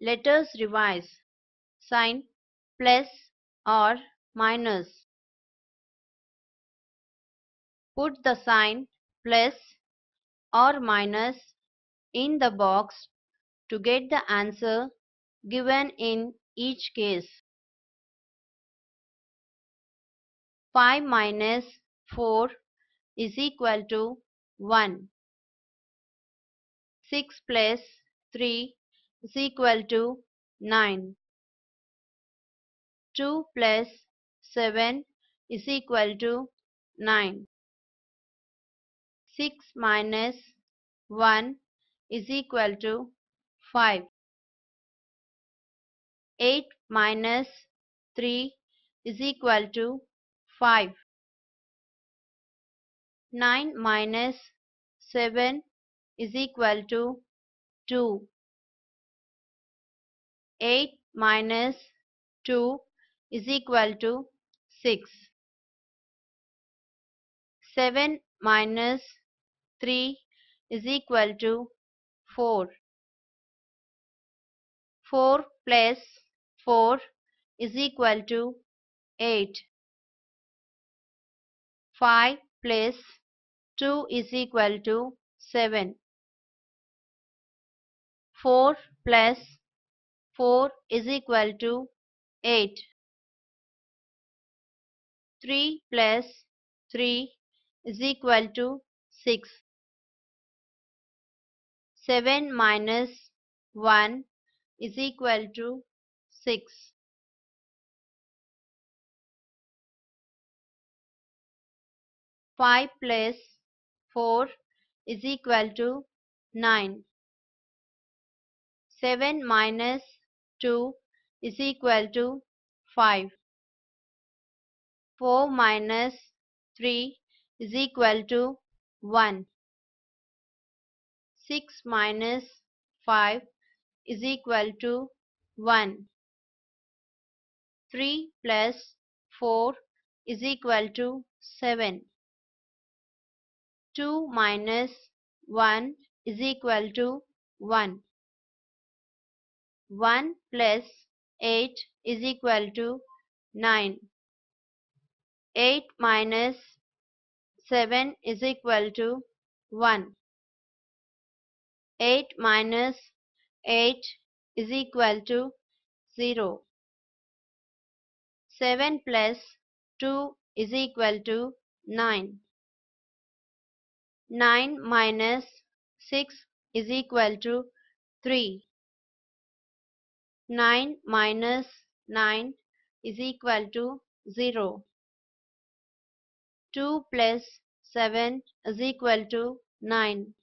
Let us revise. Sign plus or minus. Put the sign plus or minus in the box to get the answer given in each case. 5 minus 4 is equal to 1. 6 plus 3 is equal to 9. 2 plus 7 is equal to 9. 6 minus 1 is equal to 5. 8 minus 3 is equal to 5. 9 minus 7 is equal to 2. 8 minus 2 is equal to 6. 7 minus 3 is equal to 4. 4 plus 4 is equal to 8. 5 plus 2 is equal to 7. 4 plus 4 is equal to 8. 3 plus 3 is equal to 6. 7 minus 1 is equal to 6. Five plus four is equal to nine. Seven minus two is equal to five. Four minus three is equal to one. Six minus five is equal to one. 3 plus 4 is equal to 7. 2 minus 1 is equal to 1. 1 plus 8 is equal to 9. 8 minus 7 is equal to 1. 8 minus 8 is equal to 0. 7 plus 2 is equal to 9. 9 minus 6 is equal to 3. 9 minus 9 is equal to 0. 2 plus 7 is equal to 9.